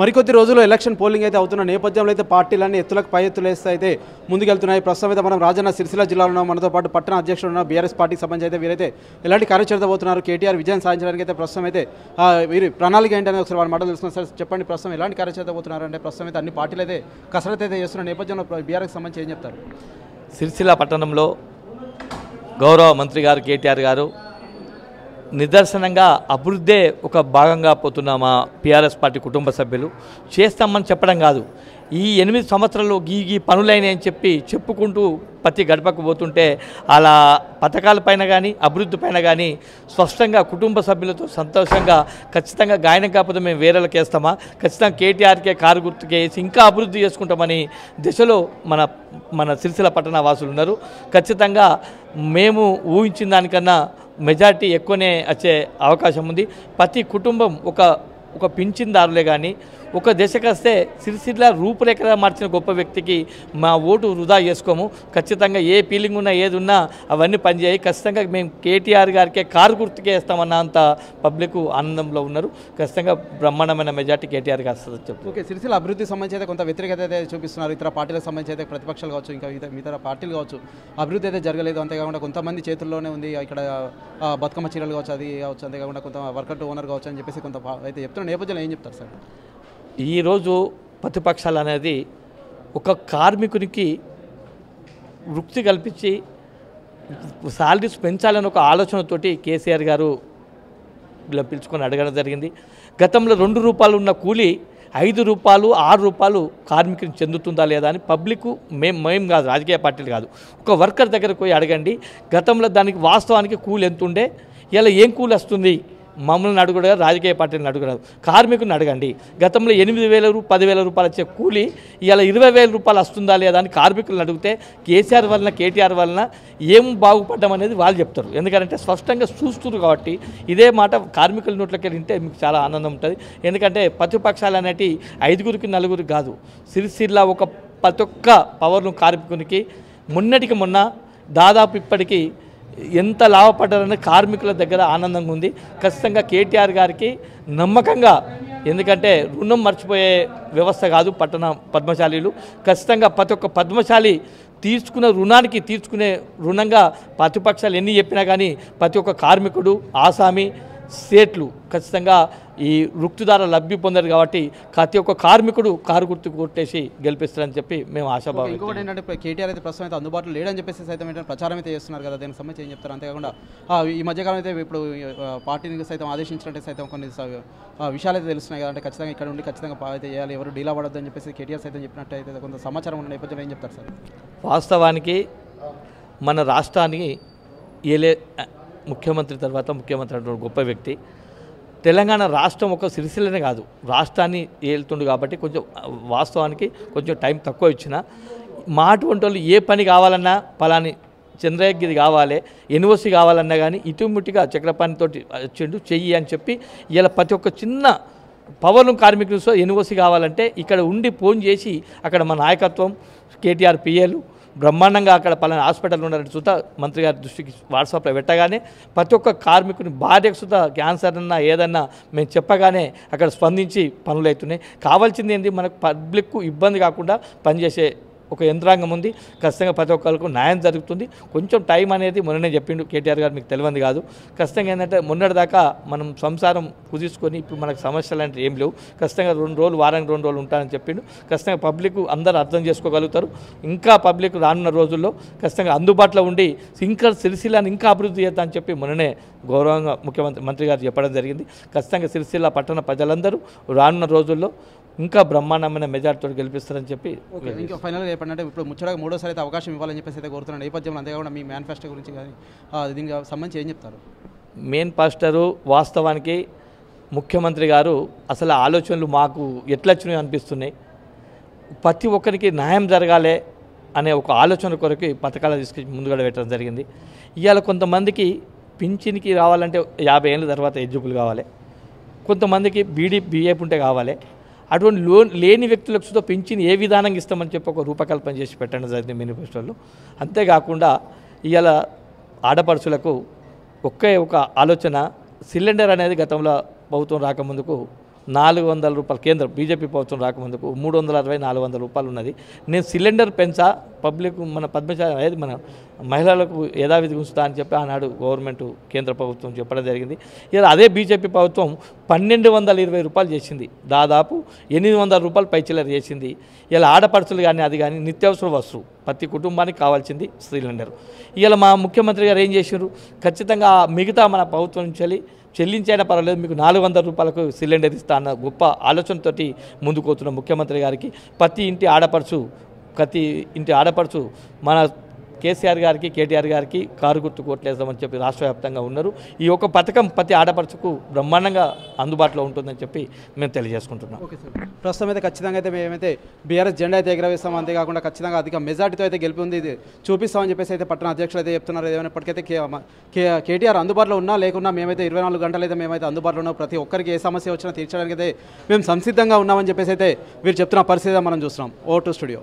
మరికొద్ది రోజుల్లో election polling అయితే అవుతున్న నేపథ్యంలో అయితే పార్టీలన్నీ ఎత్తులకు పై ఎత్తులు వేస్తే అయితే ముందుకెళ్తున్నాయి. ప్రస్తుతం అయితే మనం రాజన్న సిరిసిల్ల జిల్లాలో ఉన్నాం. మనతో పాటు పట్టణ అధ్యక్షుడు ఉన్న బీఆర్ఎస్ పార్టీకి సంబంధించి అయితే వీరైతే ఎలాంటి కార్యాచరణ పోతున్నారు? కేటీఆర్ విజయం సాధించడానికి అయితే ప్రస్తుతం అయితే వీరి ప్రణాళిక ఏంటనేది ఒకసారి వాళ్ళ మాటలు తెలుసుకున్నాం సార్ చెప్పండి ప్రస్తుతం ఎలాంటి కార్యాచరణ పోతున్నారు? అంటే ప్రస్తుతం అయితే అన్ని పార్టీలు అయితే కసరత్తు అయితే చేస్తున్న నేపథ్యంలో బీఆర్ఎస్ సంబంధించి ఏం చెప్తారు? సిరిసిల్ల పట్టణంలో గౌరవ మంత్రి గారు కేటీఆర్ గారు నిదర్శనంగా అభివృద్ధే ఒక భాగంగా పోతున్న మా పిఆర్ఎస్ పార్టీ కుటుంబ సభ్యులు? చేస్తామని చెప్పడం కాదు. ఈ ఎనిమిది సంవత్సరాలు గీ గీ పనులైన అని చెప్పి చెప్పుకుంటూ ప్రతి గడపకు పోతుంటే అలా పథకాల పైన కానీ అభివృద్ధి పైన కానీ స్పష్టంగా కుటుంబ సభ్యులతో సంతోషంగా ఖచ్చితంగా గాయనం కాకపోతే మేము వేరేలకు వేస్తామా? ఖచ్చితంగా కేటీఆర్కే కారు గుర్తుకే వేసి ఇంకా అభివృద్ధి చేసుకుంటామని దిశలో మన మన సిరిసిల పట్టణ వాసులు ఉన్నారు. ఖచ్చితంగా మేము ఊహించిన దానికన్నా మెజార్టీ ఎక్కువనే వచ్చే అవకాశం ఉంది. ప్రతి కుటుంబం ఒక ఒక పింఛన్దారులే కానీ ఒక దశకు వస్తే సిరిసిల్ల రూపురేఖగా మార్చిన గొప్ప వ్యక్తికి మా ఓటు వృధా చేసుకోము. ఖచ్చితంగా ఏ ఫీలింగ్ ఉన్నా ఏది ఉన్నా అవన్నీ పనిచేయి. ఖచ్చితంగా మేము కేటీఆర్ గారికే కారు గుర్తుకే వేస్తామన్న అంత పబ్లిక్ ఆనందంలో ఉన్నారు. ఖచ్చితంగా బ్రహ్మాండమైన మెజార్టీ కేటీఆర్ గారు వస్తుందని చెప్తున్నారు. ఓకే సిరిసిల్ల అభివృద్ధి సంబంధించి అయితే కొంత వ్యతిరేకత అయితే చూపిస్తున్నారు. ఇతర పార్టీలకు సంబంధించి అయితే ప్రతిపక్షాలు కావచ్చు ఇంకా ఇతర పార్టీలు కావచ్చు అభివృద్ధి అయితే జరగలేదు. అంతేకాకుండా కొంతమంది చేతుల్లోనే ఉంది. ఇక్కడ బతుకమ్మ చీరలు కావచ్చు అది కావచ్చు అంతేకాకుండా కొంత వర్కర్ ఓనర్ కావచ్చు అని చెప్పేసి కొంత అయితే చెప్తున్న నేపథ్యంలో ఏం చెప్తారు సార్? ఈరోజు ప్రతిపక్షాలు అనేది ఒక కార్మికునికి వృత్తి కల్పించి శాలరీస్ పెంచాలని ఒక ఆలోచనతోటి కేసీఆర్ గారు పిలుచుకొని అడగడం జరిగింది. గతంలో రెండు రూపాయలు ఉన్న కూలి ఐదు రూపాయలు ఆరు రూపాయలు కార్మికునికి చెందుతుందా లేదా అని పబ్లిక్ మేం మేం కాదు రాజకీయ పార్టీలు కాదు. ఒక వర్కర్ దగ్గరకు పోయి అడగండి. గతంలో దానికి వాస్తవానికి కూలి ఎంత ఉండే ఇలా ఏం కూలి వస్తుంది? మమ్మల్ని అడుగుడు రాజకీయ పార్టీలను అడుగురాదు కార్మికుని అడగండి. గతంలో ఎనిమిది వేల రూ పదివేల రూపాయలు వచ్చే కూలి ఇలా ఇరవై వేల రూపాయలు వస్తుందా లేదా అని కార్మికులను అడిగితే కేసీఆర్ వలన కేటీఆర్ వలన ఏం బాగుపడ్డం అనేది వాళ్ళు చెప్తారు. ఎందుకంటే స్పష్టంగా చూస్తున్నారు కాబట్టి ఇదే మాట కార్మికుల నోట్లకి వింటే మీకు చాలా ఆనందం ఉంటుంది. ఎందుకంటే ప్రతిపక్షాలు అనేటి ఐదుగురికి నలుగురికి కాదు. సిరిసిల్ల ఒక ప్రతి ఒక్క పవర్ను కార్మికునికి మొన్నటికి మొన్న దాదాపు ఇప్పటికీ ఎంత లాభపడ్డారనే కార్మికుల దగ్గర ఆనందంగా ఉంది. ఖచ్చితంగా కేటీఆర్ గారికి నమ్మకంగా ఎందుకంటే రుణం మర్చిపోయే వ్యవస్థ కాదు పట్టణ పద్మశాలీలు. ఖచ్చితంగా ప్రతి ఒక్క పద్మశాలి తీసుకున్న రుణానికి తీర్చుకునే రుణంగా ప్రతిపక్షాలు ఎన్ని చెప్పినా కానీ ప్రతి ఒక్క కార్మికుడు ఆసామి సేట్లు ఖచ్చితంగా ఈ వృత్తిదార లబ్ధి పొందారు కాబట్టి ప్రతి ఒక్క కార్మికుడు కారు గుర్తు కొట్టేసి గెలిపిస్తారని చెప్పి మేము ఆశాభావం ఇంకొకటి ఏంటంటే కేటీఆర్ అయితే ప్రస్తుతం అయితే అందుబాటులో లేడని చెప్పేసి సైతం ఏంటంటే ప్రచారం అయితే చేస్తున్నారు కదా దానికి సంబంధించి ఏం చెప్తారు? అంతేకాకుండా ఈ మధ్యకాలం అయితే ఇప్పుడు పార్టీని సైతం ఆదేశించినట్టే సైతం కొన్ని విషయాలు అయితే తెలుస్తున్నాయి కదా అంటే ఖచ్చితంగా ఇక్కడ ఉండి ఖచ్చితంగా అయితే చేయాలి ఎవరు డీలా పడొద్దు అని చెప్పేసి కేటీఆర్ సైతం చెప్పినట్టు అయితే కొంత సమాచారం ఉన్న నేపథ్యంలో ఏం చెప్తారు సార్? వాస్తవానికి మన రాష్ట్రానికి ఏలే ముఖ్యమంత్రి తర్వాత ముఖ్యమంత్రి అటువంటి గొప్ప వ్యక్తి. తెలంగాణ రాష్ట్రం ఒక సిరిసిల్లనే కాదు. రాష్ట్రాన్ని ఏళ్తుండు కాబట్టి కొంచెం వాస్తవానికి కొంచెం టైం తక్కువ ఇచ్చిన మా అటువంటి వాళ్ళు ఏ పని కావాలన్నా పలాని చంద్రయగిరి కావాలి ఎన్ఓసి కావాలన్నా కానీ ఇటుముట్టిగా చక్రపాణితో వచ్చిండు చెయ్యి అని చెప్పి ఇలా ప్రతి ఒక్క చిన్న పవర్ను కార్మికులు ఎన్ఓసి కావాలంటే ఇక్కడ ఉండి ఫోన్ చేసి అక్కడ మా నాయకత్వం కేటీఆర్ పిఏలు బ్రహ్మాండంగా అక్కడ పలానా హాస్పిటల్ ఉన్నారని సుత మంత్రి గారి దృష్టికి వాట్సాప్లో పెట్టగానే ప్రతి ఒక్క కార్మికుని భార్యకు సుత క్యాన్సర్ అన్నా ఏదన్నా మేము చెప్పగానే అక్కడ స్పందించి పనులు అవుతున్నాయి కావాల్సింది ఏంటి మనకు పబ్లిక్కు ఇబ్బంది కాకుండా పనిచేసే ఒక యంత్రాంగం ఉంది. ఖచ్చితంగా ప్రతి ఒక్కరికి న్యాయం జరుగుతుంది. కొంచెం టైం అనేది మొన్ననే చెప్పిండు కేటీఆర్ గారు మీకు తెలియంది కాదు. ఖచ్చితంగా ఏంటంటే మొన్నటిదాకా మనం సంసారం కుదిర్చుకొని ఇప్పుడు మనకు సమస్యలు అంటే ఏం లేవు. ఖచ్చితంగా రెండు రోజులు వారానికి రెండు రోజులు ఉంటానని చెప్పిండు. ఖచ్చితంగా పబ్లిక్ అందరూ అర్థం చేసుకోగలుగుతారు. ఇంకా పబ్లిక్ రానున్న రోజుల్లో ఖచ్చితంగా అందుబాటులో ఉండి ఇంకా సిరిసిల్లాని ఇంకా అభివృద్ధి చేద్దాం అని చెప్పి మొన్ననే గౌరవంగా ముఖ్యమంత్రి మంత్రి గారు చెప్పడం జరిగింది. ఖచ్చితంగా సిరిసిల్ల పట్టణ ప్రజలందరూ రానున్న రోజుల్లో ఇంకా బ్రహ్మాండమైన మెజార్టీతో గెలిపిస్తారని చెప్పి ఓకే ఇంకా ఫైనల్గా చెప్పండి ఇప్పుడు ముచ్చటగా మూడోసారి అయితే అవకాశం ఇవ్వాలని చెప్పేసి అయితే కోరుతున్న నేపథ్యంలో అంతేకాకుండా మీ మేనిఫెస్టో గురించి కానీ దీనికి సంబంధించి ఏం చెప్తారు? మెయిన్ పాస్టరు వాస్తవానికి ముఖ్యమంత్రి గారు అసలు ఆలోచనలు మాకు ఎట్లొచ్చినాయి అనిపిస్తున్నాయి. ప్రతి ఒక్కరికి న్యాయం జరగాలి అనే ఒక ఆలోచన కొరకు పథకాలు తీసుకొచ్చి ముందుగా పెట్టడం జరిగింది. ఇవాళ కొంతమందికి పింఛన్కి రావాలంటే యాభై ఏళ్ళ తర్వాత ఎలిజిబుల్ కావాలి. కొంతమందికి బీడీ బీఏప్ ఉంటే కావాలి. అటువంటి లోన్ లేని వ్యక్తులకు సుధా పింఛన్ ఏ విధానంగా ఇస్తామని చెప్పి ఒక రూపకల్పన చేసి పెట్టడం జరిగింది మేనిఫెస్టోలో. అంతేకాకుండా ఇవాళ ఆడపడుచులకు ఒకే ఒక ఆలోచన సిలిండర్ అనేది గతంలో ప్రభుత్వం రాకముందుకు నాలుగు వందల రూపాయలు కేంద్రం బీజేపీ ప్రభుత్వం రాకముందుకు మూడు వందల అరవై నాలుగు వందల రూపాయలు ఉన్నది. నేను సిలిండర్ పెంచా పబ్లిక్ మన పద్మశాలి అనేది మన మహిళలకు యథావిధి ఉంచుతా అని చెప్పి ఆనాడు గవర్నమెంట్ కేంద్ర ప్రభుత్వం చెప్పడం జరిగింది. ఇలా అదే బీజేపీ ప్రభుత్వం పన్నెండు వందల ఇరవై రూపాయలు చేసింది. దాదాపు ఎనిమిది వందల రూపాయలు పైచిల్లర చేసింది. ఇలా ఆడపడుచులు కానీ అది కానీ నిత్యావసర వస్తువు ప్రతి కుటుంబానికి కావాల్సింది సిలిండర్. ఇలా మా ముఖ్యమంత్రి గారు ఏం చేశారు ఖచ్చితంగా మిగతా మన ప్రభుత్వం నుంచి చెల్లించైనా పర్వాలేదు మీకు నాలుగు వందల రూపాయలకు సిలిండర్ ఇస్తా అన్న గొప్ప ఆలోచనతోటి ముందుకు పోతున్న ముఖ్యమంత్రి గారికి ప్రతి ఇంటి ఆడపడుచు ప్రతి ఇంటి ఆడపడుచు మన కేసీఆర్ గారికి కేటీఆర్ గారికి కారు గుర్తు కోట్లేద్దామని చెప్పి రాష్ట్ర వ్యాప్తంగా ఉన్నారు. ఈ యొక్క పథకం ప్రతి ఆడపడుచుకు బ్రహ్మాండంగా అందుబాటులో ఉంటుందని చెప్పి మేము తెలియజేసుకుంటున్నాం. Okay sir. ప్రస్తుతం అయితే ఖచ్చితంగా అయితే మేమైతే బీఆర్ఎస్ జెండా అయితే ఎగరవేస్తాం. అంతేకాకుండా ఖచ్చితంగా అధిక మెజార్టీతో అయితే గెలిపి ఉంది ఇది చూపిస్తామని చెప్పేసి అయితే పట్టణ అధ్యక్షులు అయితే చెప్తున్నారు. ఏమైనప్పటికైతే కేటీఆర్ అందుబాటులో ఉన్నా లేకున్నా మేమైతే ఇరవై నాలుగు గంటలు అయితే మేమైతే అందుబాటులో ఉన్నాం. ప్రతి ఒక్కరికి ఏ సమస్య వచ్చినా తీర్చడానికి అయితే మేము సంసిద్ధంగా ఉన్నామని చెప్పేసి అయితే వీరు చెప్తున్న పరిస్థితి మనం చూస్తున్నాం. ఓ టు స్టూడియో.